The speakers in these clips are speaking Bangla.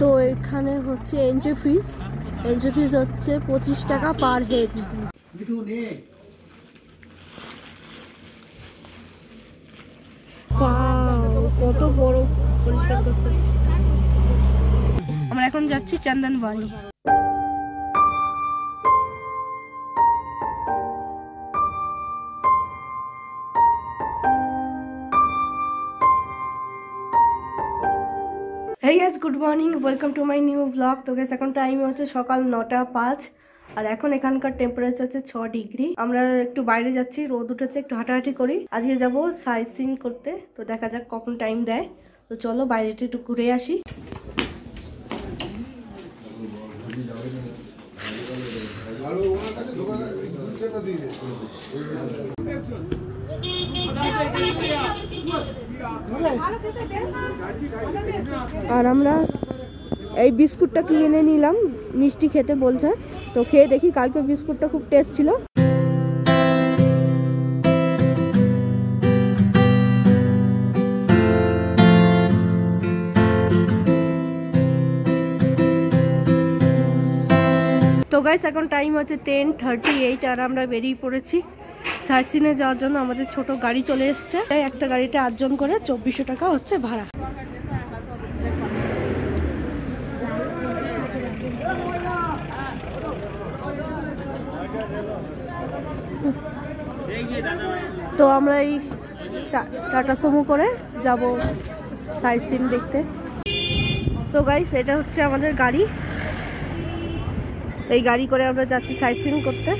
তো এখানে হচ্ছে এন্ট্রি ফিস এন্ট্রি ফিস হচ্ছে পঁচিশ টাকা পার হেড কত বড় পরিষ্কার করছে। আমরা এখন যাচ্ছি Chandanwari hey guys good morning welcome to my new blog তো গাইস এখন টাইম হচ্ছে সকাল নটা পাঁচ। আর এখন এখানকার টেম্পারেচার হচ্ছে ছ ডিগ্রি। আমরা একটু বাইরে যাচ্ছি, রোদ উঠেছে, একটু হাঁটাহাঁটি করি। আজকে যাব সাইট সিন করতে। তো দেখা যাক কখন টাইম দেয়। তো চলো বাইরেটা একটু ঘুরে আসি। আর আমরা এই বিস্কুটটা কিনে নিলাম, মিষ্টি খেতে বলছে। তো খেয়ে দেখি, কালকে বিস্কুটটা খুব টেস্ট ছিল। গাইস এখন টাইম হচ্ছে টেন থার্টি এইট আর আমরা বেরিয়ে পড়েছি সার্চিনে যাওয়ার জন্য আমাদের ছোট গাড়ি চলে এসছে। একটা গাড়িতে আটজন করে চব্বিশশো টাকা হচ্ছে ভাড়া। তো আমরা এই টাটা সুমো করে যাব সাইট সিন দেখতে। তো গাইস এটা হচ্ছে আমাদের গাড়ি। এই গাড়ি করে আমরা যাচ্ছি সাইট সিন করতে।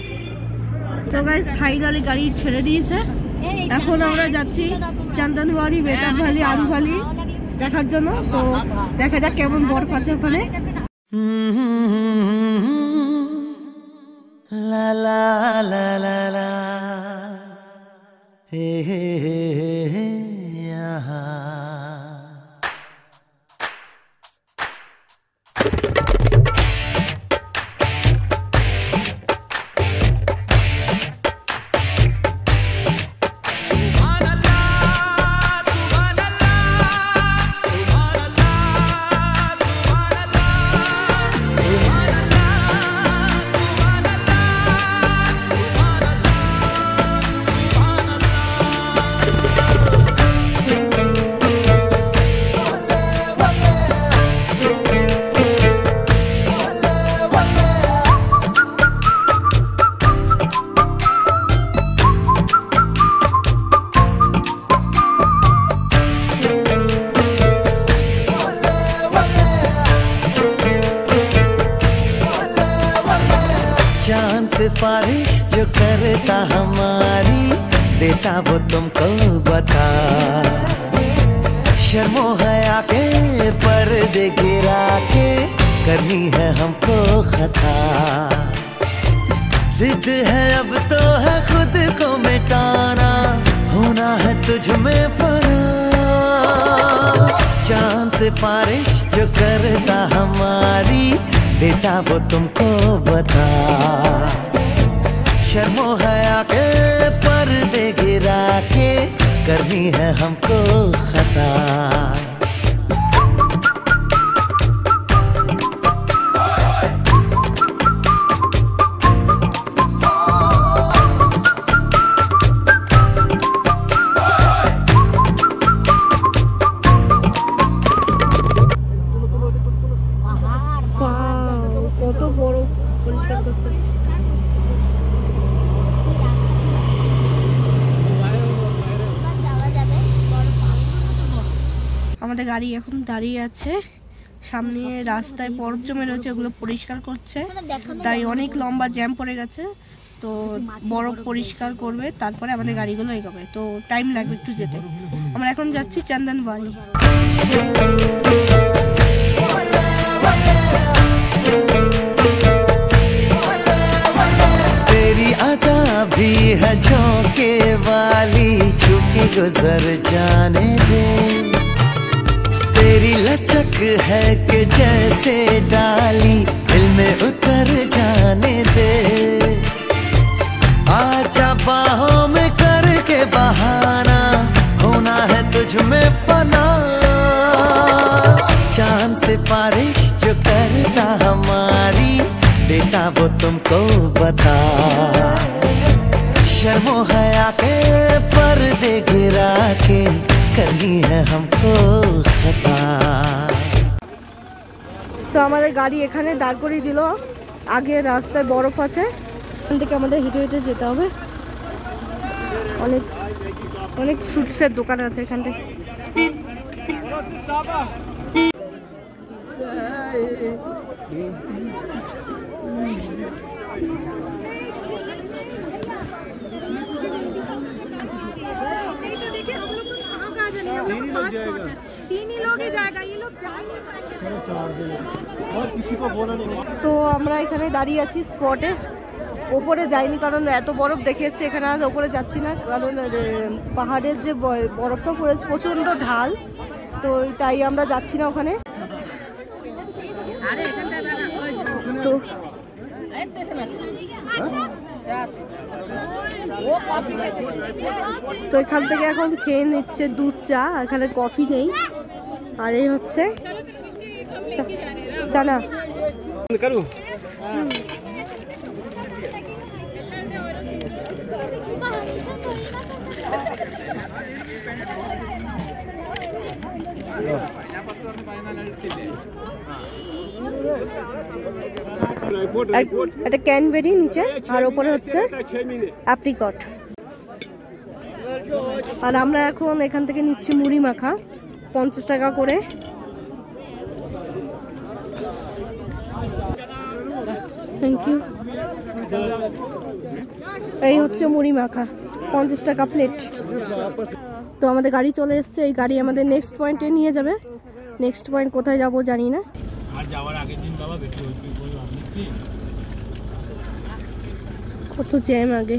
তো গাইস ফাইনালি গাড়ি ছেড়ে দিয়েছে। এখন আমরা যাচ্ছি চান্দনবাড়ি বেটার ভ্যালি আরু ভ্যালি দেখার জন্য। তো দেখা যাক কেমন বরফ আছে ওখানে। La la la la la. Hey, hey, hey, hey, देता वो तुमको बता। शर्मो हया के पर्दे गिरा के, करनी है हमको खता। जिद है अब तो है खुद को मिटाना, होना है तुझ में फना। चाँद बारिश जो करता हमारी देता वो तुमको बता। शर्मो है के पर्दे गिरा के करनी है हमको खता। আমাদের গাড়ি এখন দাঁড়িয়ে আছে সামনে রাস্তায় বরফ জমে রয়েছে ওগুলো পরিষ্কার করছে তাই অনেক লম্বা জ্যাম পড়ে গেছে তো বরফ পরিষ্কার করবে তারপরে আমাদের গাড়িগুলো এগোবে তো টাইম লাগবে একটু যেতে আমরা এখন যাচ্ছি চন্দনবাড়ি तेरी अदा भी है झोंके वाली झुकी गुजर जाने दे तेरी लचक है कि जैसे डाली दिल में उतर जाने दे। आजा बाहों में करके बहाना, होना है तुझ में पना चाँद से बारिश जो करता हमारी, बेटा वो तुमको बता। शर्मो है आके पर दे गिरा के, करनी है हमको তো আমাদের গাড়ি এখানে দাঁড় করিয়ে দিল। আগে রাস্তায় বরফ আছে। এখান থেকে আমাদের হেঁটে হেঁটে যেতে হবে। অনেক অনেক ফ্রুটসের দোকান আছে এখানটায়। তো আমরা এখানে দাঁড়িয়ে আছি স্পটে ওপরে যাইনি কারণ এত বরফ দেখে এসছি, এখানে আজ ওপরে যাচ্ছি না। কারণ পাহাড়ের যে বরফটা পড়েছে, প্রচণ্ড ঢাল। তো তাই আমরা যাচ্ছি না ওখানে। তো তো এখান থেকে এখন খেয়ে নিচ্ছে দুধ চা, এখানে কফি নেই। আর এই হচ্ছে চানা। ক্যানবেরি নিচে আর ওপরে হচ্ছে অ্যাপ্রিকট আর আমরা এখন এখান থেকে নিচ্ছি মুড়ি মাখা। পঞ্চাশ টাকা করে। থ্যাংক ইউ এই হচ্ছে মুড়ি মাখা পঞ্চাশ টাকা প্লেট তো আমাদের গাড়ি চলে এসছে এই গাড়ি আমাদের নেক্সট পয়েন্টে নিয়ে যাবে। নেক্সট পয়েন্ট কোথায় যাব জানি না। কত জ্যাম আগে।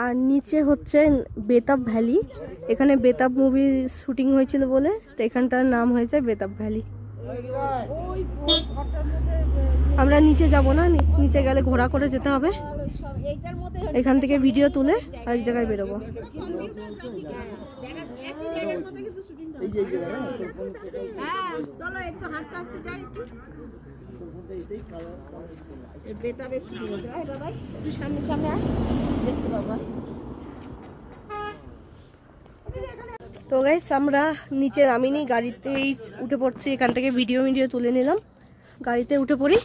আর নিচে হচ্ছে বেতাব ভ্যালি। এখানে বেতাব মুভি শুটিং হয়েছিল বলে, তো এখানটার নাম হয়েছে বেতাব ভ্যালি। আমরা নিচে যাব না নিচে গেলে ঘোরা করে যেতে হবে। এখান থেকে ভিডিও তুলে আরেক জায়গায় বেরোবো। হ্যাঁ চলো একটু হাঁটতে হাঁটতে যাই একটু। তো গাইস আমরা নিচে নামিনি, গাড়িতেই উঠে পড়ছি। এখান থেকে ভিডিও ভিডিও তুলে নিলাম। গাড়িতে উঠে পড়ি।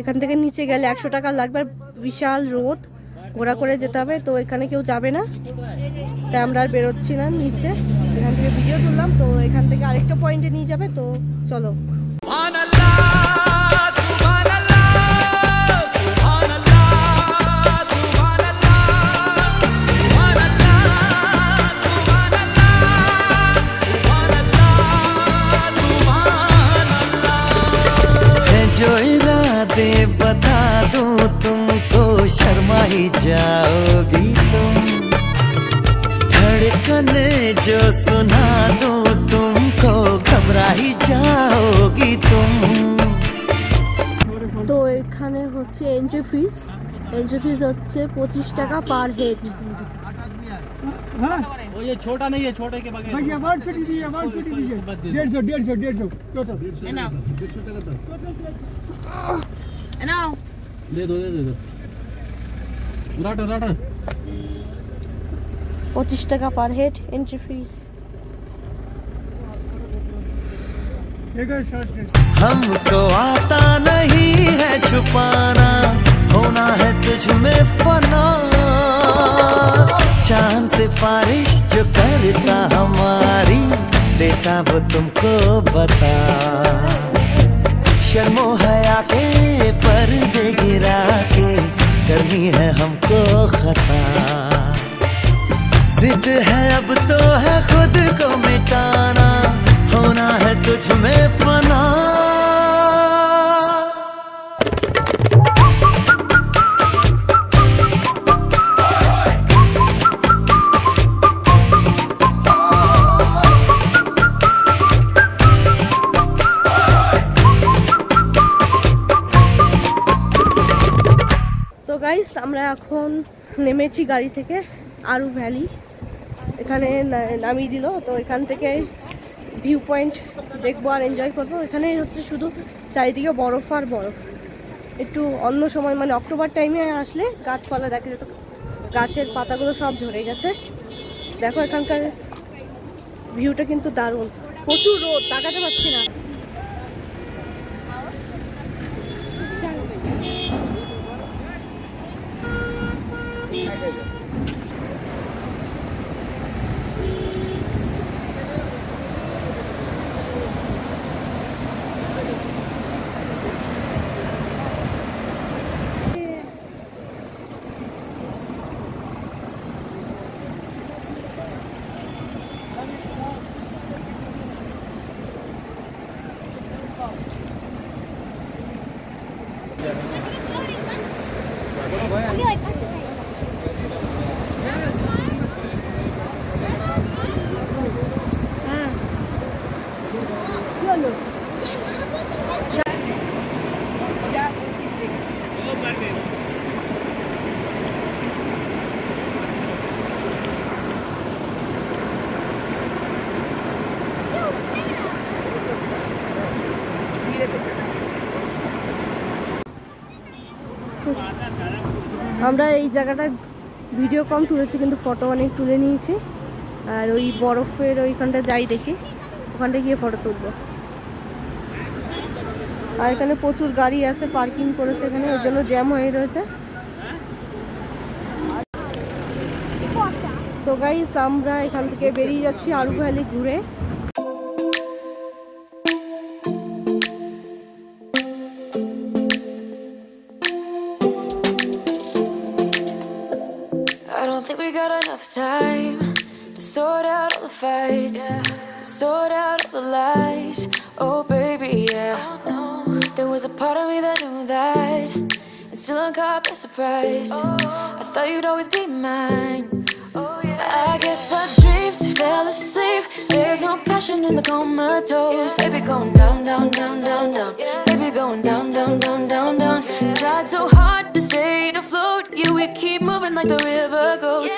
এখান থেকে নিচে গেলে একশো টাকা লাগবে। বিশাল রোদ, ঘোরা করে যেতে হবে। তো এখানে কেউ যাবে না। তাই আমরা আর বেরোচ্ছি না নিচে। এখান থেকে ভিডিও তুললাম। তো এখান থেকে আরেকটা পয়েন্টে নিয়ে যাবে। তো চলো। তো এখানে হচ্ছে এন্ট্রি ফিস এন্ট্রি ফিস হচ্ছে পঁচিশ টাকা পার হেড वो ये छोटा नहीं है छोटे के बगैर भैया वन फिफ्टी दीजिए वन फिफ्टी दीजिए डेढ़ सौ डेढ़ सौ डेढ़ सौ टोटल दे दो दे दो दे दो राटो राटो পঁচিশ টাকা हमको आता नहीं है छुपाना, होना है तुझ में फना। चाँद से बारिश जो करता हमारी, देता वो तुमको बता। शर्मो है आके पर गिरा के करनी है हमको खता। जिद है अब तो है खुद को में फना তো গাইস আমরা এখন নেমেছি গাড়ি থেকে আরু ভ্যালি এখানে না- নামিয়ে দিল তো এখান থেকে ভিউ পয়েন্ট দেখব আর এনজয় করব। এখানে হচ্ছে শুধু চারিদিকে বরফ আর বরফ। একটু অন্য সময় মানে অক্টোবর টাইমে আসলে গাছপালা দেখা যেত গাছের পাতাগুলো সব ঝরে গেছে। দেখো এখানকার ভিউটা কিন্তু দারুণ। প্রচুর রোদ, তাকাতে পারছি না। আমরা এই জায়গাটায় ভিডিও কম তুলেছি, কিন্তু ফটো অনেক তুলে নিয়েছি। আর ওই বরফের ওইখানটা যাই দেখি, ওখানটা গিয়ে ফটো তুলবো। আর এখানে প্রচুর গাড়ি আছে পার্কিং করেছে এখানে, ওই জন্য জ্যাম হয়ে রয়েছে। তো গাইস আমরা এখান থেকে বেরিয়ে যাচ্ছি আরু ভ্যালি ঘুরে। Enough time to sort out all the fights, to sort out all the lies. Oh, baby, yeah. There was a part of me that knew that, and still I'm caught by surprise. I thought you'd always be mine. Oh, yeah. I guess our dreams fell asleep. There's no passion in the comatose. Baby, going down, down, down, down, down. Baby, going down, down, down, down, down. Tried so hard to stay afloat. Yeah, we keep moving like the river goes.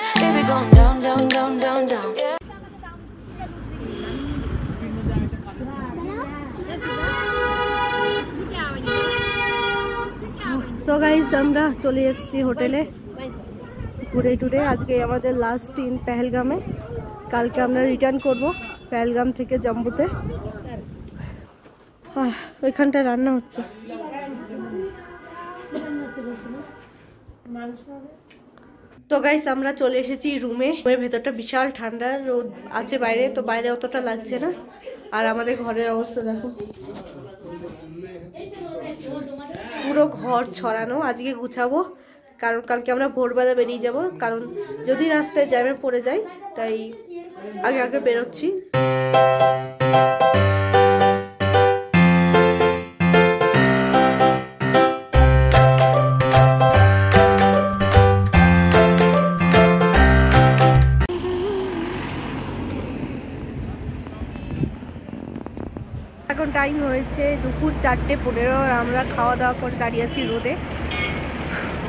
তো গাইস আমরা চলে এসেছি হোটেলে। ঘুরে টুরে আজকে আমাদের লাস্ট ইন পেহেলগামে। কালকে আমরা রিটার্ন করব পেহেলগাম থেকে জম্বুতে। ওইখানটায় রান্না হচ্ছে। তো গাইস আমরা চলে এসেছি রুমে রুমের ভেতরটা বিশাল ঠান্ডা, রোদ আছে বাইরে, তো বাইরে অতটা লাগছে না। আর আমাদের ঘরের অবস্থা দেখো। পুরো ঘর ছড়ানো, আজকে গুছাবো। কারণ কালকে আমরা ভোরবেলা বেরিয়ে যাব। কারণ যদি রাস্তায় জ্যামে পড়ে যাই, তাই আগে আগে বেরোচ্ছি। টাইম হয়েছে দুপুর চারটে পনেরো আমরা খাওয়া দাওয়া করে দাঁড়িয়ে আছি রোদে।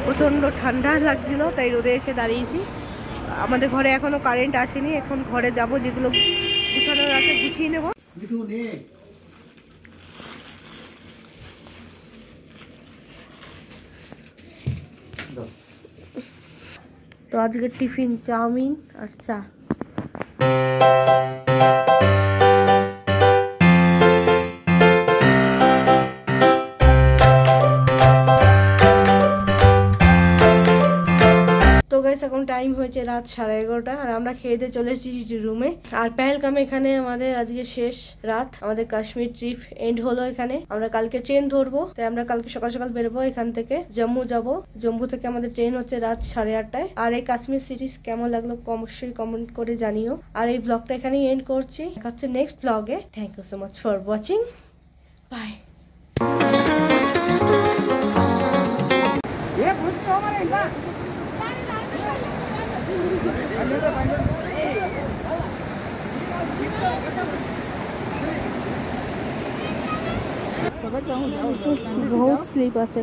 প্রচণ্ড ঠান্ডা লাগছিল, তাই রোদে এসে দাঁড়িয়েছি। আমাদের ঘরে এখনও কারেন্ট আসেনি, এখন ঘরে যাব, যেগুলো গুছানোর আছে গুছিয়ে নেব। তো আজকের টিফিন চাউমিন আর চা। টাইম হয়েছে রাত সাড়ে এগারোটা, আর আমরা খেয়ে দিয়ে চলে এসেছি রুমে আর পেহেলগামে এখানে আমাদের আজকে শেষ রাত। আমাদের কাশ্মীর ট্রিপ এন্ড হলো এখানে। আমরা কালকে ট্রেন ধরবো। তাই আমরা কালকে সকাল সকাল বেরোবো এখান থেকে। জম্মু যাব। জম্মু থেকে আমাদের ট্রেন হচ্ছে রাত সাড়ে আটটায়। আর এই কাশ্মীর সিরিজ কেমন লাগল অবশ্যই কমেন্ট করে জানিও। আর এই ব্লগটা এখানেই এন্ড করছি। দেখা হচ্ছে নেক্সট ব্লগে thank you so much for watching bye বহুত স্লিপ আছে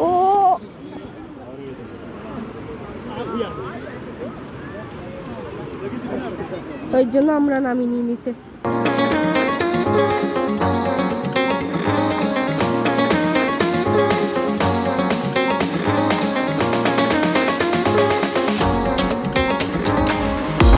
ও! ওই জন্য আমরা নামিনি নিচে।